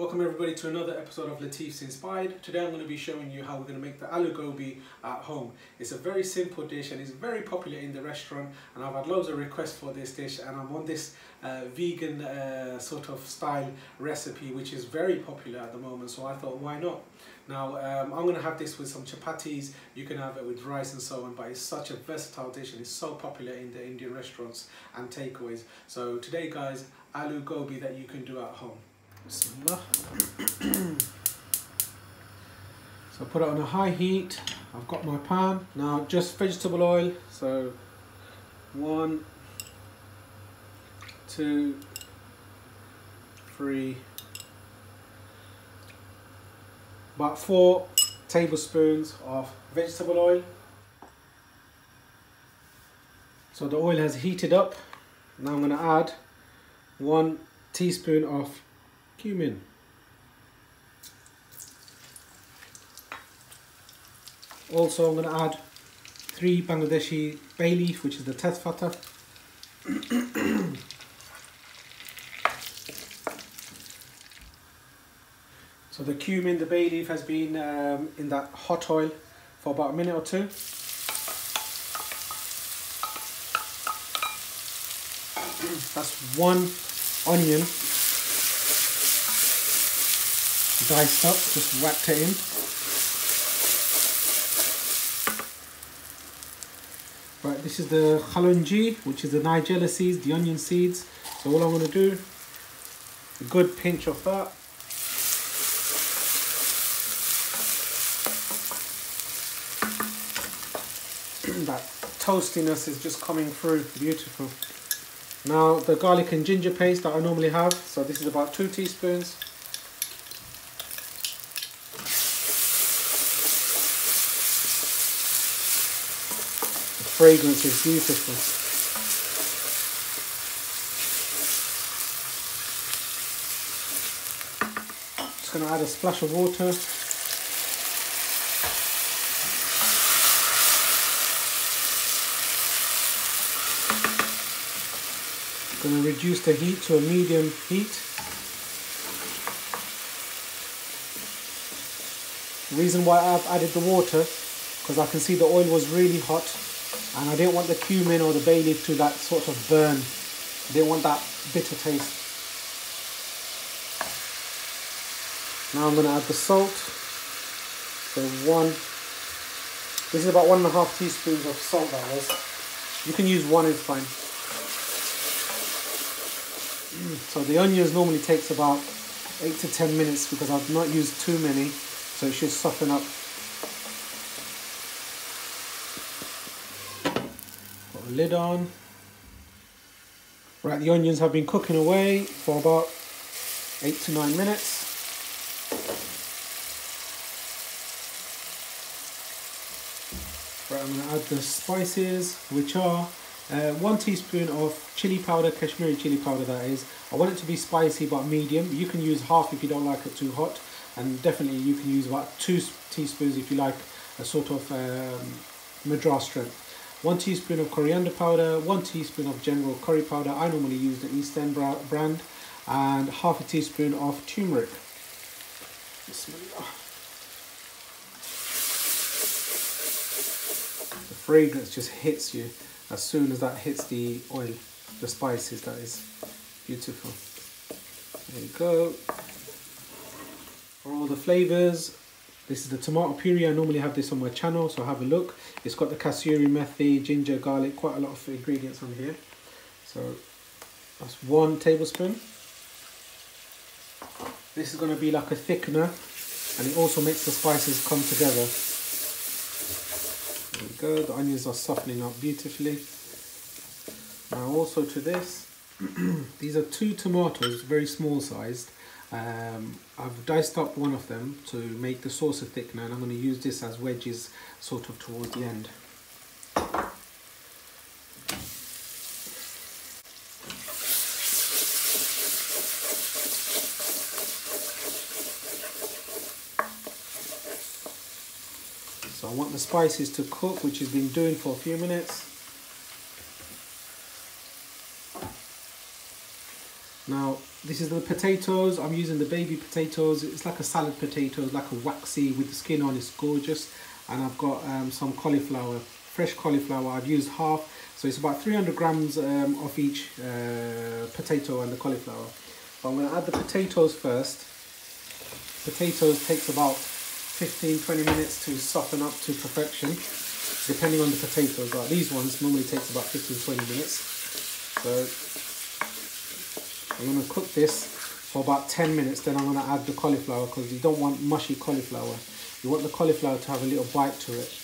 Welcome everybody to another episode of Latif's Inspired. Today I'm going to be showing you how we're going to make the aloo gobi at home. It's a very simple dish and it's very popular in the restaurant and I've had loads of requests for this dish and I'm on this uh, vegan uh, sort of style recipe which is very popular at the moment so I thought why not. Now um, I'm going to have this with some chapatis, you can have it with rice and so on but it's such a versatile dish and it's so popular in the Indian restaurants and takeaways. So today guys, aloo gobi that you can do at home. Bismillah. so put it on a high heat. I've got my pan. Now just vegetable oil. So one, two, three, about four tablespoons of vegetable oil. So the oil has heated up. Now I'm going to add one teaspoon of cumin. Also I'm going to add three Bangladeshi bay leaf which is the tezpata. so the cumin, the bay leaf has been um, in that hot oil for about a minute or two. That's one onion diced up, just whacked it in. Right, this is the kalonji, which is the nigella seeds, the onion seeds. So all I'm to do, a good pinch of that. that toastiness is just coming through, beautiful. Now the garlic and ginger paste that I normally have, so this is about two teaspoons. Fragrance is beautiful. Just going to add a splash of water. Going to reduce the heat to a medium heat. The reason why I've added the water because I can see the oil was really hot and I didn't want the cumin or the bay leaf to that sort of burn. I didn't want that bitter taste. Now I'm going to add the salt. So one, this is about one and a half teaspoons of salt that was. You can use one, it's fine. Mm, so the onions normally takes about 8 to 10 minutes because I've not used too many, so it should soften up lid on. Right, the onions have been cooking away for about eight to nine minutes. Right, I'm going to add the spices, which are uh, one teaspoon of chili powder, Kashmiri chili powder that is. I want it to be spicy but medium. You can use half if you don't like it too hot. And definitely you can use about two teaspoons if you like a sort of um, madras strength. 1 teaspoon of coriander powder, 1 teaspoon of general curry powder, I normally use the East End brand, and half a teaspoon of turmeric. The fragrance just hits you as soon as that hits the oil, the spices, that is beautiful. There you go. For all the flavors, this is the tomato puree. I normally have this on my channel, so have a look. It's got the kasuri methi, ginger, garlic, quite a lot of ingredients on here. So that's one tablespoon. This is going to be like a thickener and it also makes the spices come together. There we go, the onions are softening up beautifully. Now also to this, these are two tomatoes, very small sized. Um, I've diced up one of them to make the saucer thickener and I'm going to use this as wedges sort of towards the end. So I want the spices to cook, which has been doing for a few minutes. Now, this is the potatoes. I'm using the baby potatoes. It's like a salad potato, like a waxy with the skin on. It's gorgeous. And I've got um, some cauliflower, fresh cauliflower. I've used half. So it's about 300 grams um, of each uh, potato and the cauliflower. I'm going to add the potatoes first. Potatoes takes about 15-20 minutes to soften up to perfection, depending on the potatoes. But these ones normally takes about 15-20 minutes. So I'm going to cook this for about 10 minutes then I'm going to add the cauliflower because you don't want mushy cauliflower. You want the cauliflower to have a little bite to it.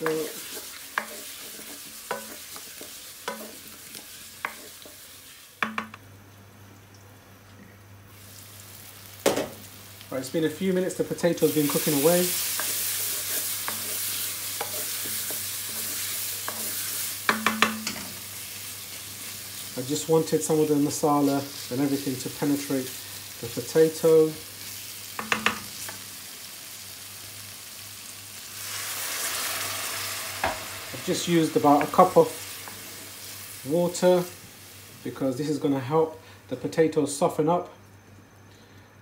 Go Right, it's been a few minutes, the potato's been cooking away. I just wanted some of the masala and everything to penetrate the potato. I've just used about a cup of water because this is going to help the potatoes soften up.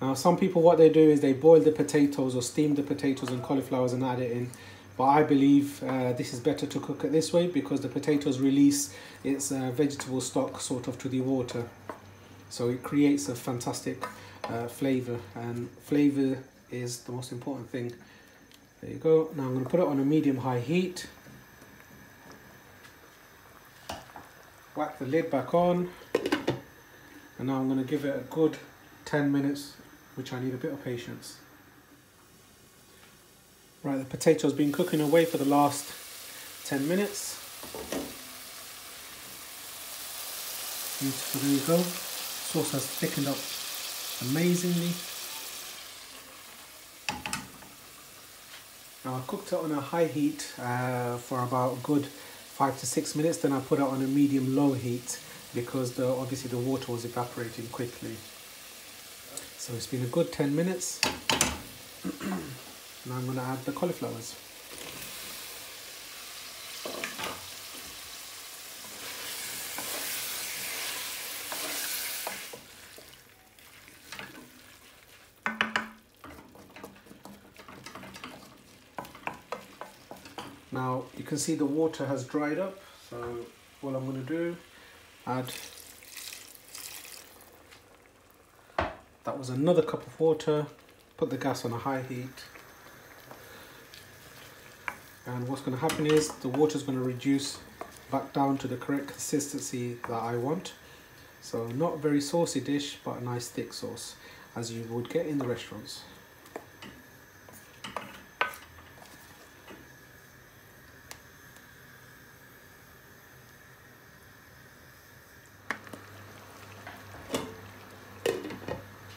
Now some people what they do is they boil the potatoes or steam the potatoes and cauliflowers and add it in but I believe uh, this is better to cook it this way because the potatoes release its uh, vegetable stock sort of to the water. So it creates a fantastic uh, flavor and flavor is the most important thing. There you go. Now I'm going to put it on a medium high heat. Whack the lid back on. And now I'm going to give it a good 10 minutes which I need a bit of patience Right, the potato's been cooking away for the last 10 minutes. Beautiful, there you go. Sauce has thickened up amazingly. Now I cooked it on a high heat uh, for about a good five to six minutes. Then I put it on a medium low heat because the, obviously the water was evaporating quickly. So it's been a good 10 minutes. Now I'm going to add the cauliflowers. Now you can see the water has dried up so what I'm going to do add that was another cup of water put the gas on a high heat and what's going to happen is the water is going to reduce back down to the correct consistency that I want. So not a very saucy dish but a nice thick sauce as you would get in the restaurants.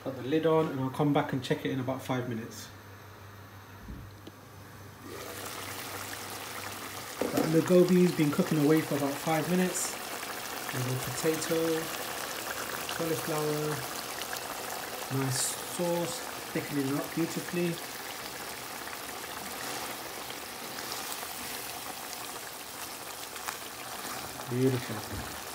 Put the lid on and I'll come back and check it in about five minutes the gobi's been cooking away for about five minutes. And the potato, cauliflower, nice sauce, thickening up beautifully. Beautiful.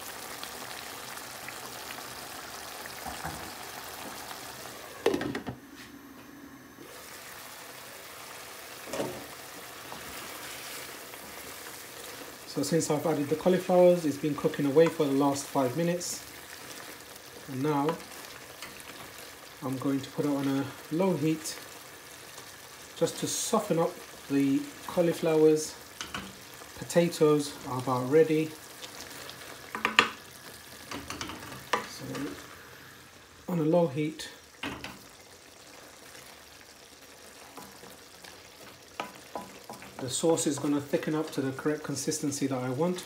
So since I've added the cauliflowers, it's been cooking away for the last five minutes. And now I'm going to put it on a low heat just to soften up the cauliflowers. Potatoes are about ready. So on a low heat the sauce is going to thicken up to the correct consistency that I want.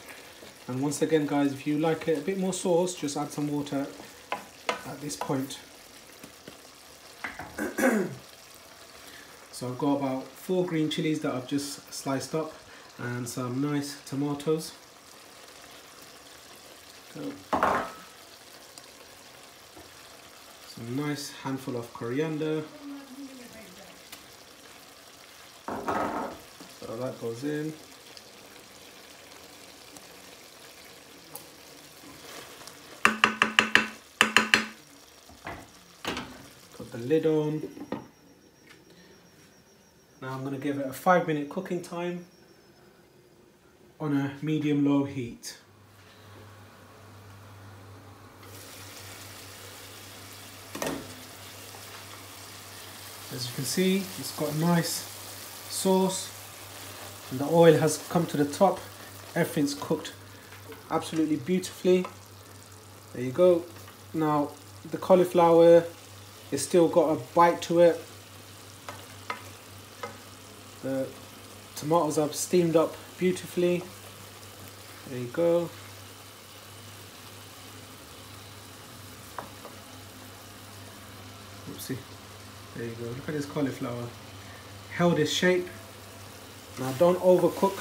And once again guys if you like it a bit more sauce just add some water at this point. So I've got about four green chilies that I've just sliced up and some nice tomatoes. Some nice handful of coriander that goes in. Put the lid on. Now I'm going to give it a five minute cooking time on a medium low heat. As you can see, it's got a nice sauce and the oil has come to the top. Everything's cooked absolutely beautifully. There you go. Now the cauliflower it's still got a bite to it. The tomatoes are steamed up beautifully. There you go. Oopsie. There you go. Look at this cauliflower. Held its shape. Now don't overcook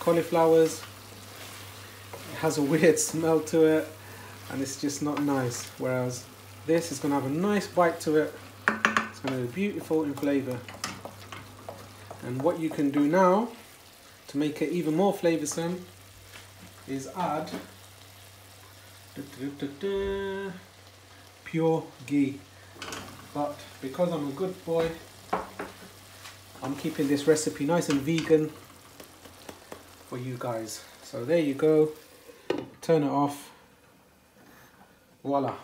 cauliflowers. It has a weird smell to it and it's just not nice. Whereas this is going to have a nice bite to it. It's going to be beautiful in flavour. And what you can do now to make it even more flavoursome is add da, da, da, pure ghee. But because I'm a good boy, I'm keeping this recipe nice and vegan for you guys. So there you go. Turn it off. Voila.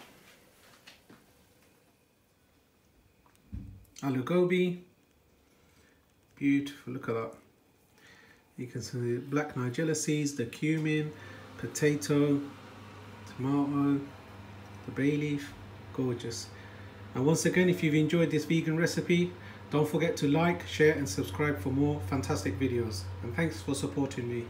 Aloo gobi. Beautiful, look at that. You can see the black nigella seeds, the cumin, potato, tomato, the bay leaf, gorgeous. And once again, if you've enjoyed this vegan recipe, don't forget to like, share and subscribe for more fantastic videos. And thanks for supporting me.